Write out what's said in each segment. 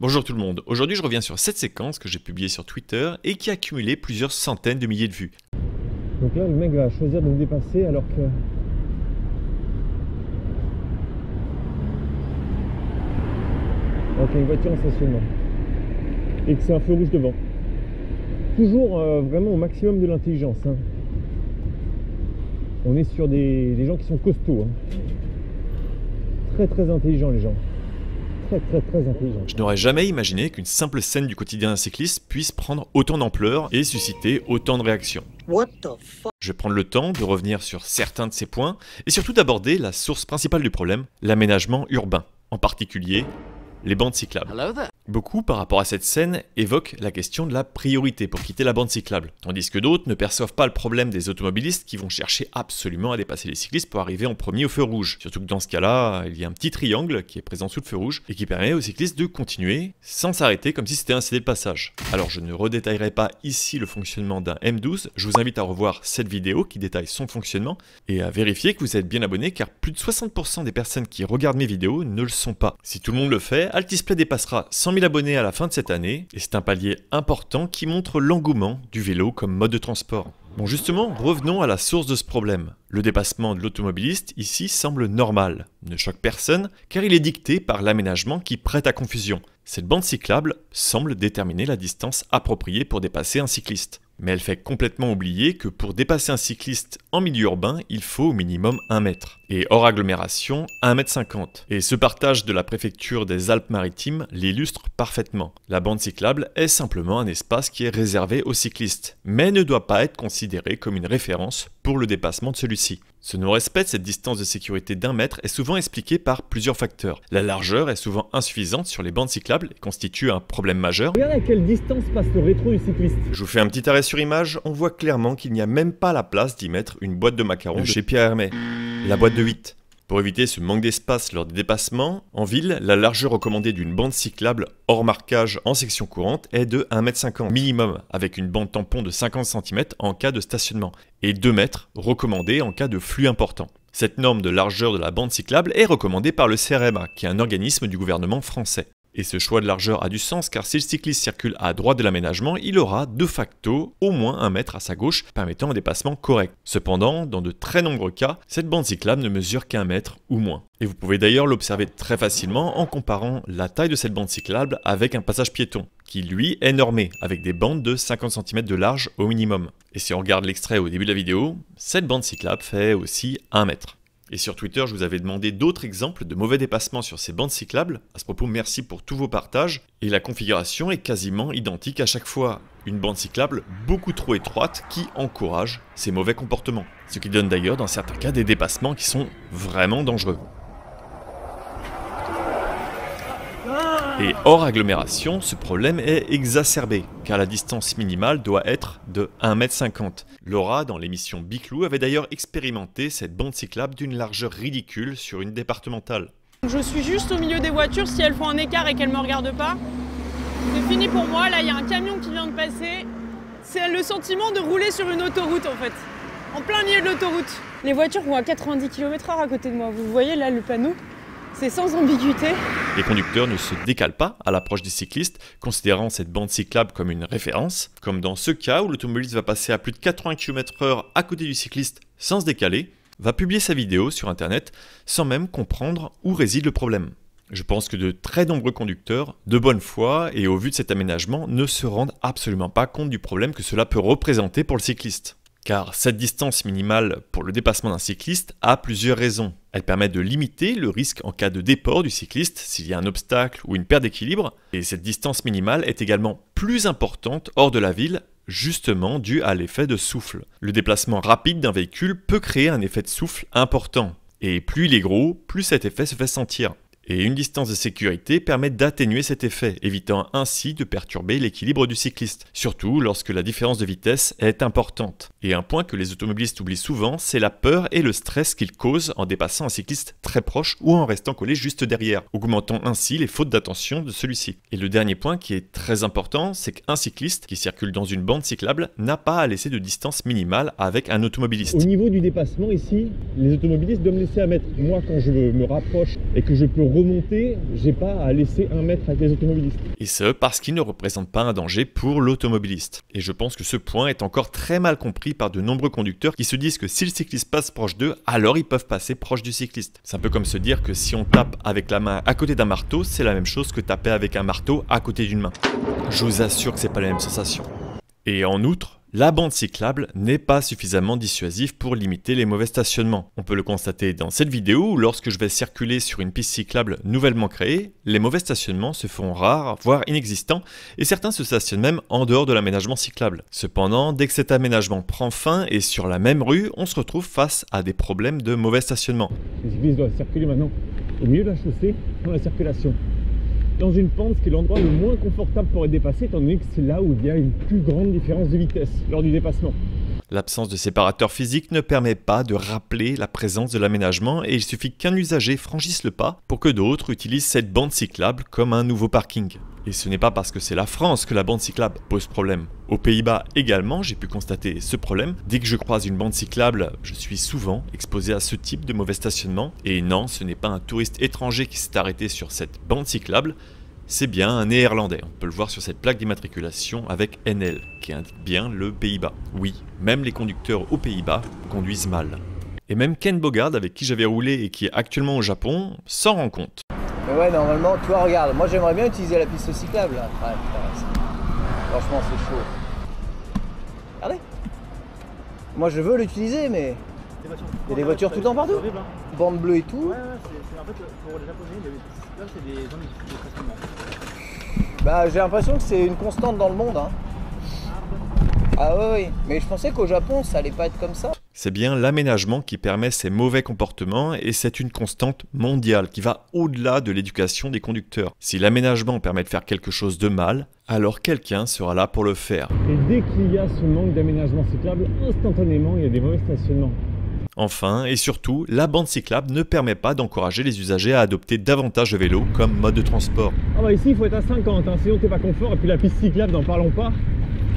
Bonjour tout le monde, aujourd'hui je reviens sur cette séquence que j'ai publiée sur Twitter et qui a accumulé plusieurs centaines de milliers de vues. Donc là, le mec va choisir de me dépasser alors que. Ok, une voiture en stationnement. Et que c'est un feu rouge devant. Toujours euh, vraiment au maximum de l'intelligence. hein. On est sur des, des gens qui sont costauds. hein. Très très intelligents les gens. Très très très intelligents. Je n'aurais jamais imaginé qu'une simple scène du quotidien d'un cycliste puisse prendre autant d'ampleur et susciter autant de réactions. What the fuck? Je vais prendre le temps de revenir sur certains de ces points et surtout d'aborder la source principale du problème, l'aménagement urbain, en particulier les bandes cyclables. Beaucoup, par rapport à cette scène, évoquent la question de la priorité pour quitter la bande cyclable, tandis que d'autres ne perçoivent pas le problème des automobilistes qui vont chercher absolument à dépasser les cyclistes pour arriver en premier au feu rouge. Surtout que dans ce cas-là, il y a un petit triangle qui est présent sous le feu rouge et qui permet aux cyclistes de continuer sans s'arrêter comme si c'était un CD de passage. Alors je ne redétaillerai pas ici le fonctionnement d'un M12, je vous invite à revoir cette vidéo qui détaille son fonctionnement et à vérifier que vous êtes bien abonné car plus de 60% des personnes qui regardent mes vidéos ne le sont pas. Si tout le monde le fait, Altisplay dépassera 100 000 abonnés à la fin de cette année, et c'est un palier important qui montre l'engouement du vélo comme mode de transport. Bon justement, revenons à la source de ce problème. Le dépassement de l'automobiliste ici semble normal, ne choque personne, car il est dicté par l'aménagement qui prête à confusion. Cette bande cyclable semble déterminer la distance appropriée pour dépasser un cycliste. Mais elle fait complètement oublier que pour dépasser un cycliste en milieu urbain, il faut au minimum 1 mètre. Et hors agglomération, 1 mètre 50. Et ce partage de la préfecture des Alpes-Maritimes l'illustre parfaitement. La bande cyclable est simplement un espace qui est réservé aux cyclistes, mais ne doit pas être considéré comme une référence pour le dépassement de celui-ci. Ce non-respect de cette distance de sécurité d'un mètre est souvent expliqué par plusieurs facteurs. La largeur est souvent insuffisante sur les bandes cyclables et constitue un problème majeur. Regardez à quelle distance passe le rétro du cycliste. Je vous fais un petit arrêt sur image, on voit clairement qu'il n'y a même pas la place d'y mettre une boîte de macarons de chez Pierre Hermé, la boîte de 8. Pour éviter ce manque d'espace lors des dépassements, en ville, la largeur recommandée d'une bande cyclable hors marquage en section courante est de 1m50 minimum, avec une bande tampon de 50 cm en cas de stationnement, et 2 mètres recommandés en cas de flux important. Cette norme de largeur de la bande cyclable est recommandée par le CRMA, qui est un organisme du gouvernement français. Et ce choix de largeur a du sens car si le cycliste circule à droite de l'aménagement, il aura de facto au moins un mètre à sa gauche permettant un dépassement correct. Cependant, dans de très nombreux cas, cette bande cyclable ne mesure qu'un mètre ou moins. Et vous pouvez d'ailleurs l'observer très facilement en comparant la taille de cette bande cyclable avec un passage piéton, qui lui est normé, avec des bandes de 50 cm de large au minimum. Et si on regarde l'extrait au début de la vidéo, cette bande cyclable fait aussi 1 mètre. Et sur Twitter, je vous avais demandé d'autres exemples de mauvais dépassements sur ces bandes cyclables. À ce propos, merci pour tous vos partages. Et la configuration est quasiment identique à chaque fois. Une bande cyclable beaucoup trop étroite qui encourage ces mauvais comportements. Ce qui donne d'ailleurs dans certains cas des dépassements qui sont vraiment dangereux. Et hors agglomération, ce problème est exacerbé, car la distance minimale doit être de 1m50. Laura, dans l'émission Biclou, avait d'ailleurs expérimenté cette bande cyclable d'une largeur ridicule sur une départementale. Je suis juste au milieu des voitures, si elles font un écart et qu'elles ne me regardent pas, c'est fini pour moi. Là, il y a un camion qui vient de passer. C'est le sentiment de rouler sur une autoroute en fait, en plein milieu de l'autoroute. Les voitures vont à 90 km/h à côté de moi. Vous voyez là le panneau C'est sans ambiguïté. Les conducteurs ne se décalent pas à l'approche des cyclistes, considérant cette bande cyclable comme une référence, comme dans ce cas où l'automobiliste va passer à plus de 80 km/h à côté du cycliste sans se décaler, va publier sa vidéo sur internet sans même comprendre où réside le problème. Je pense que de très nombreux conducteurs, de bonne foi et au vu de cet aménagement, ne se rendent absolument pas compte du problème que cela peut représenter pour le cycliste. Car cette distance minimale pour le dépassement d'un cycliste a plusieurs raisons. Elle permet de limiter le risque en cas de déport du cycliste s'il y a un obstacle ou une perte d'équilibre, et cette distance minimale est également plus importante hors de la ville, justement due à l'effet de souffle. Le déplacement rapide d'un véhicule peut créer un effet de souffle important, et plus il est gros, plus cet effet se fait sentir. Et une distance de sécurité permet d'atténuer cet effet, évitant ainsi de perturber l'équilibre du cycliste, surtout lorsque la différence de vitesse est importante. Et un point que les automobilistes oublient souvent, c'est la peur et le stress qu'ils causent en dépassant un cycliste très proche ou en restant collé juste derrière, augmentant ainsi les fautes d'attention de celui-ci. Et le dernier point qui est très important, c'est qu'un cycliste qui circule dans une bande cyclable n'a pas à laisser de distance minimale avec un automobiliste. Au niveau du dépassement ici, les automobilistes doivent me laisser un mètre. Moi, quand je me rapproche et que je peux remonter, j'ai pas à laisser un mètre avec les automobilistes. Et ce, parce qu'il ne représente pas un danger pour l'automobiliste. Et je pense que ce point est encore très mal par de nombreux conducteurs qui se disent que si le cycliste passe proche d'eux, alors ils peuvent passer proche du cycliste. C'est un peu comme se dire que si on tape avec la main à côté d'un marteau, c'est la même chose que taper avec un marteau à côté d'une main. Je vous assure que c'est pas la même sensation. Et en outre, la bande cyclable n'est pas suffisamment dissuasive pour limiter les mauvais stationnements. On peut le constater dans cette vidéo où lorsque je vais circuler sur une piste cyclable nouvellement créée, les mauvais stationnements se font rares, voire inexistants, et certains se stationnent même en dehors de l'aménagement cyclable. Cependant, dès que cet aménagement prend fin et sur la même rue, on se retrouve face à des problèmes de mauvais stationnement. Les cyclistes doivent circuler maintenant au milieu de la chaussée, dans la circulation dans une pente, ce qui est l'endroit le moins confortable pour être dépassé, étant donné que c'est là où il y a une plus grande différence de vitesse lors du dépassement. L'absence de séparateur physique ne permet pas de rappeler la présence de l'aménagement et il suffit qu'un usager franchisse le pas pour que d'autres utilisent cette bande cyclable comme un nouveau parking. Et ce n'est pas parce que c'est la France que la bande cyclable pose problème. Aux Pays-Bas également, j'ai pu constater ce problème. Dès que je croise une bande cyclable, je suis souvent exposé à ce type de mauvais stationnement. Et non, ce n'est pas un touriste étranger qui s'est arrêté sur cette bande cyclable, c'est bien un néerlandais. On peut le voir sur cette plaque d'immatriculation avec NL, qui indique bien le Pays-Bas. Oui, même les conducteurs aux Pays-Bas conduisent mal. Et même Ken Bogard, avec qui j'avais roulé et qui est actuellement au Japon, s'en rend compte. Mais ouais, normalement, toi, regarde, moi j'aimerais bien utiliser la piste cyclable là. Franchement, c'est chaud. Regardez. Moi je veux l'utiliser, mais. Il y a des voitures tout le temps partout. Bande bleue et tout. Ouais, ouais, c'est en fait pour les japonais, les cyclables, c'est des zones de. Bah, j'ai l'impression que c'est une constante dans le monde. Hein. Ah oui, oui. Mais je pensais qu'au Japon, ça allait pas être comme ça. C'est bien l'aménagement qui permet ces mauvais comportements et c'est une constante mondiale qui va au-delà de l'éducation des conducteurs. Si l'aménagement permet de faire quelque chose de mal, alors quelqu'un sera là pour le faire. Et dès qu'il y a ce manque d'aménagement cyclable, instantanément, il y a des mauvais stationnements. Enfin, et surtout, la bande cyclable ne permet pas d'encourager les usagers à adopter davantage le vélo comme mode de transport. Ah bah ici, il faut être à 50, hein, sinon t'es pas confort. Et puis la piste cyclable, n'en parlons pas.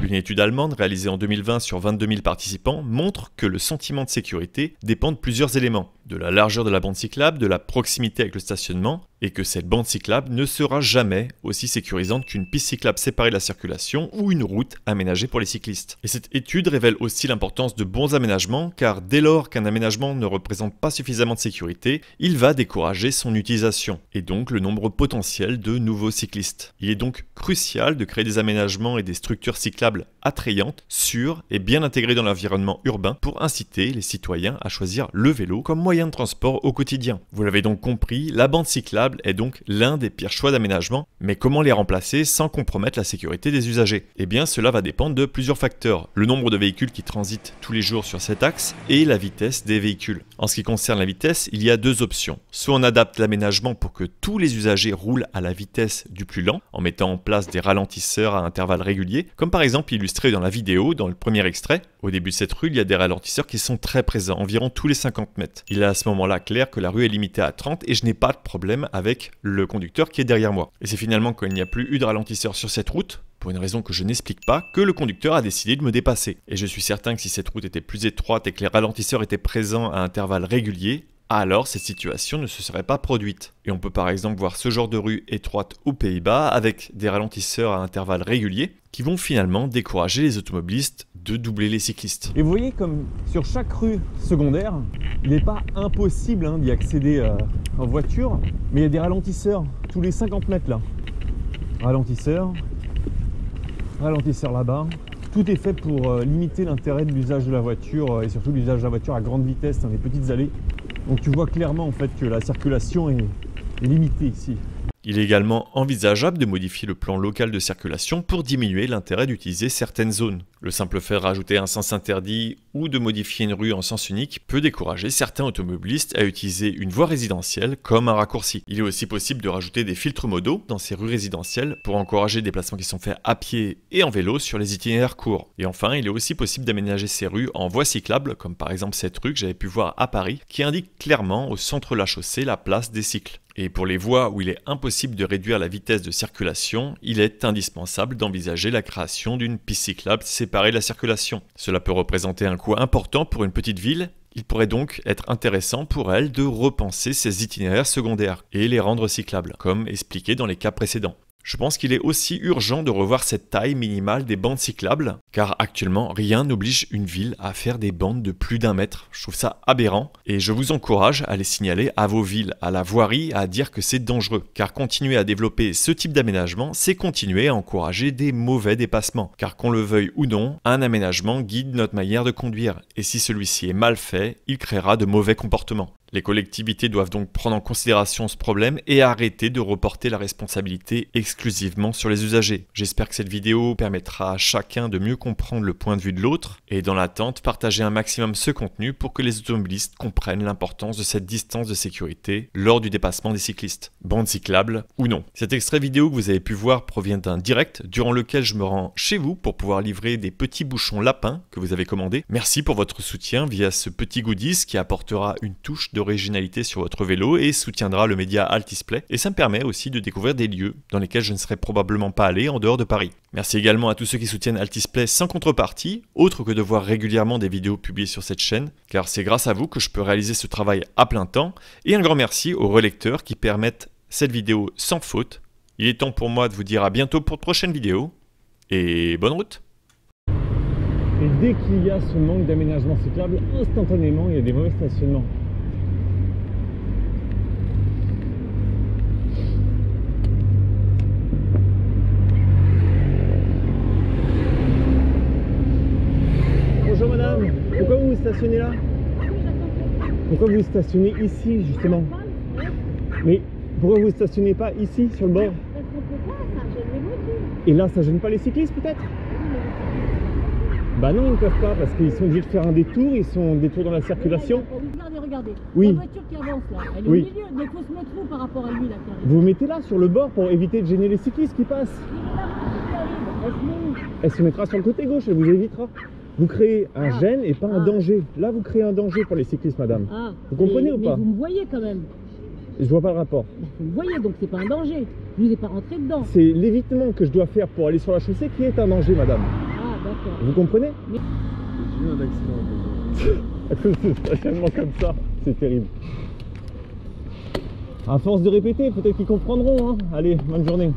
Une étude allemande réalisée en 2020 sur 22 000 participants montre que le sentiment de sécurité dépend de plusieurs éléments de la largeur de la bande cyclable, de la proximité avec le stationnement, et que cette bande cyclable ne sera jamais aussi sécurisante qu'une piste cyclable séparée de la circulation ou une route aménagée pour les cyclistes. Et cette étude révèle aussi l'importance de bons aménagements, car dès lors qu'un aménagement ne représente pas suffisamment de sécurité, il va décourager son utilisation, et donc le nombre potentiel de nouveaux cyclistes. Il est donc crucial de créer des aménagements et des structures cyclables attrayantes, sûres et bien intégrées dans l'environnement urbain pour inciter les citoyens à choisir le vélo comme moyen de transport au quotidien. Vous l'avez donc compris, la bande cyclable est donc l'un des pires choix d'aménagement, mais comment les remplacer sans compromettre la sécurité des usagers? Eh bien cela va dépendre de plusieurs facteurs, le nombre de véhicules qui transitent tous les jours sur cet axe et la vitesse des véhicules. En ce qui concerne la vitesse, il y a deux options. Soit on adapte l'aménagement pour que tous les usagers roulent à la vitesse du plus lent, en mettant en place des ralentisseurs à intervalles réguliers, comme par exemple illustré dans la vidéo, dans le premier extrait. Au début de cette rue, il y a des ralentisseurs qui sont très présents, environ tous les 50 mètres. Il à ce moment-là clair que la rue est limitée à 30 et je n'ai pas de problème avec le conducteur qui est derrière moi. Et c'est finalement quand il n'y a plus eu de ralentisseur sur cette route, pour une raison que je n'explique pas, que le conducteur a décidé de me dépasser. Et je suis certain que si cette route était plus étroite et que les ralentisseurs étaient présents à intervalles réguliers, alors cette situation ne se serait pas produite. Et on peut par exemple voir ce genre de rue étroite aux Pays-Bas avec des ralentisseurs à intervalles réguliers qui vont finalement décourager les automobilistes de doubler les cyclistes. Et vous voyez comme sur chaque rue secondaire, il n'est pas impossible hein, d'y accéder euh, en voiture, mais il y a des ralentisseurs tous les 50 mètres là. Ralentisseur, ralentisseur là-bas. Tout est fait pour euh, limiter l'intérêt de l'usage de la voiture euh, et surtout l'usage de la voiture à grande vitesse dans les petites allées. Donc tu vois clairement en fait que la circulation est, est limitée ici. Il est également envisageable de modifier le plan local de circulation pour diminuer l'intérêt d'utiliser certaines zones. Le simple fait de rajouter un sens interdit ou de modifier une rue en sens unique peut décourager certains automobilistes à utiliser une voie résidentielle comme un raccourci. Il est aussi possible de rajouter des filtres modaux dans ces rues résidentielles pour encourager des déplacements qui sont faits à pied et en vélo sur les itinéraires courts. Et enfin, il est aussi possible d'aménager ces rues en voies cyclables, comme par exemple cette rue que j'avais pu voir à Paris, qui indique clairement au centre de la chaussée la place des cycles. Et pour les voies où il est impossible de réduire la vitesse de circulation, il est indispensable d'envisager la création d'une piste cyclable séparée la circulation. Cela peut représenter un coût important pour une petite ville. Il pourrait donc être intéressant pour elle de repenser ses itinéraires secondaires et les rendre cyclables, comme expliqué dans les cas précédents. Je pense qu'il est aussi urgent de revoir cette taille minimale des bandes cyclables, car actuellement rien n'oblige une ville à faire des bandes de plus d'un mètre. Je trouve ça aberrant et je vous encourage à les signaler à vos villes, à la voirie, à dire que c'est dangereux. Car continuer à développer ce type d'aménagement, c'est continuer à encourager des mauvais dépassements. Car qu'on le veuille ou non, un aménagement guide notre manière de conduire et si celui-ci est mal fait, il créera de mauvais comportements. Les collectivités doivent donc prendre en considération ce problème et arrêter de reporter la responsabilité exclusivement sur les usagers. J'espère que cette vidéo permettra à chacun de mieux comprendre le point de vue de l'autre et dans l'attente partager un maximum ce contenu pour que les automobilistes comprennent l'importance de cette distance de sécurité lors du dépassement des cyclistes, bande cyclable ou non. Cet extrait vidéo que vous avez pu voir provient d'un direct durant lequel je me rends chez vous pour pouvoir livrer des petits bouchons lapins que vous avez commandés. Merci pour votre soutien via ce petit goodies qui apportera une touche de originalité sur votre vélo et soutiendra le média Altisplay. Et ça me permet aussi de découvrir des lieux dans lesquels je ne serais probablement pas allé en dehors de Paris. Merci également à tous ceux qui soutiennent Altisplay sans contrepartie, autre que de voir régulièrement des vidéos publiées sur cette chaîne, car c'est grâce à vous que je peux réaliser ce travail à plein temps. Et un grand merci aux relecteurs qui permettent cette vidéo sans faute. Il est temps pour moi de vous dire à bientôt pour de prochaines vidéos. Et bonne route Et dès qu'il y a ce manque d'aménagement cyclable, instantanément, il y a des mauvais stationnements. Bonjour madame, pourquoi vous vous stationnez là Pourquoi vous vous stationnez ici justement Mais pourquoi vous ne stationnez pas ici sur le bord Parce qu'on peut pas, ça gêne les voitures. Et là ça gêne pas les cyclistes peut-être Bah non ils ne peuvent pas parce qu'ils sont obligés de faire un détour, ils sont en détour dans la circulation. Regardez, regardez. Oui. La voiture qui avance là, elle est Oui. au milieu, mais faut se mettre où par rapport à lui là Vous vous mettez là sur le bord pour éviter de gêner les cyclistes qui passent. Elle se mettra sur le côté gauche, elle vous évitera. Vous créez un Ah. gêne et pas un Ah. danger. Là vous créez un danger pour les cyclistes madame. Ah. Vous comprenez mais, ou mais pas vous me voyez quand même. Je vois pas le rapport. Bah, vous me voyez, donc c'est pas un danger. Je vous ai pas rentré dedans. C'est l'évitement que je dois faire pour aller sur la chaussée qui est un danger madame. Ah, d'accord. Vous comprenez Mais- J'ai eu un accident à cause de stationnement comme ça. C'est terrible. À force de répéter, peut-être qu'ils comprendront. Hein. Allez, bonne journée.